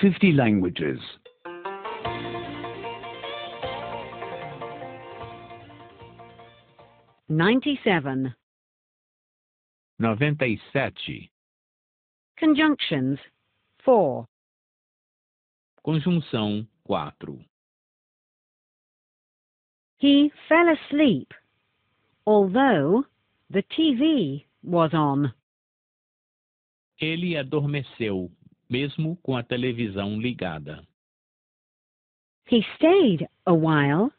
50 languages. 97. 97. Conjunctions 4. Conjunção 4. He fell asleep, although the TV was on. Ele adormeceu, mesmo com a televisão ligada. He stayed a while,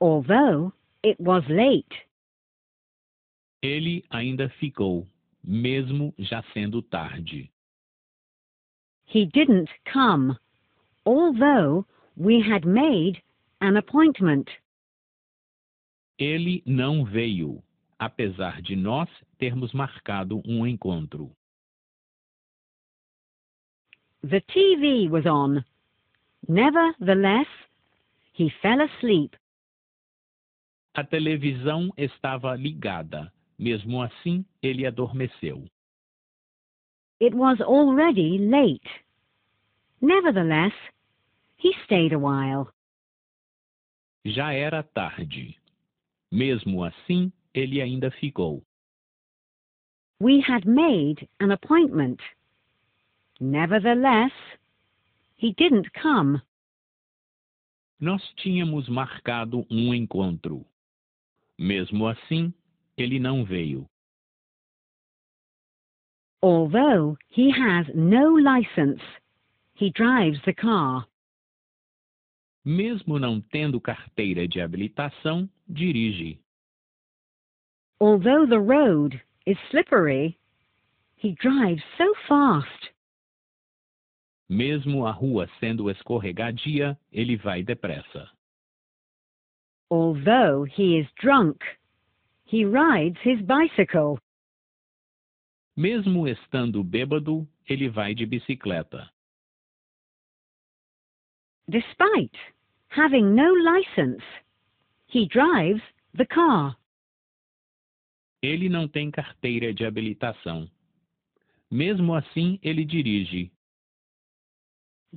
although it was late. Ele ainda ficou, mesmo já sendo tarde. He didn't come, although we had made an appointment. Ele não veio, apesar de nós termos marcado um encontro. The TV was on. Nevertheless, he fell asleep. A televisão estava ligada. Mesmo assim, ele adormeceu. It was already late. Nevertheless, he stayed a while. Já era tarde. Mesmo assim, ele ainda ficou. We had made an appointment. Nevertheless, he didn't come. Nós tínhamos marcado um encontro. Mesmo assim, ele não veio. Although he has no license, he drives the car. Mesmo não tendo carteira de habilitação, dirige. Although the road is slippery, he drives so fast. Mesmo a rua sendo escorregadia, ele vai depressa. Although he is drunk, he rides his bicycle. Mesmo estando bêbado, ele vai de bicicleta. Despite having no license, he drives the car. Ele não tem carteira de habilitação. Mesmo assim, ele dirige.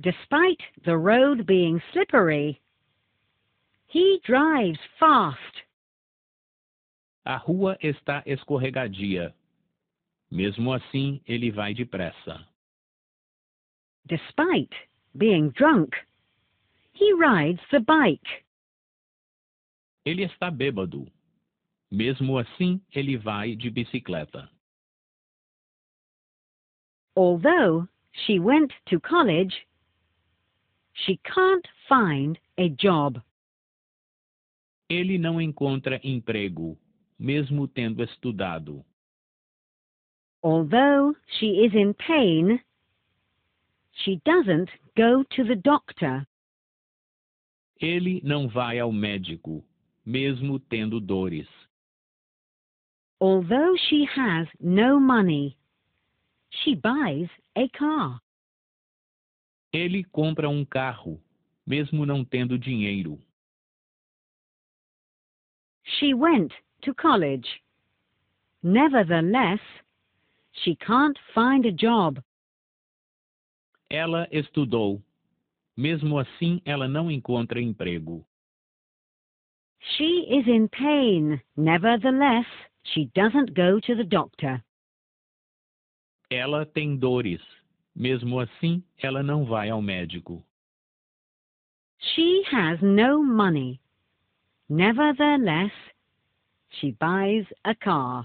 Despite the road being slippery, he drives fast. A rua está escorregadia. Mesmo assim, ele vai depressa. Despite being drunk, he rides the bike. Ele está bêbado. Mesmo assim, ele vai de bicicleta. Although she went to college, she can't find a job. Ele não encontra emprego, mesmo tendo estudado. Although she is in pain, she doesn't go to the doctor. Ele não vai ao médico, mesmo tendo dores. Although she has no money, she buys a car. Ele compra um carro, mesmo não tendo dinheiro. She went to college. Nevertheless, she can't find a job. Ela estudou. Mesmo assim, ela não encontra emprego. She is in pain. Nevertheless, she doesn't go to the doctor. Ela tem dores. Mesmo assim, ela não vai ao médico. She has no money. Nevertheless, she buys a car.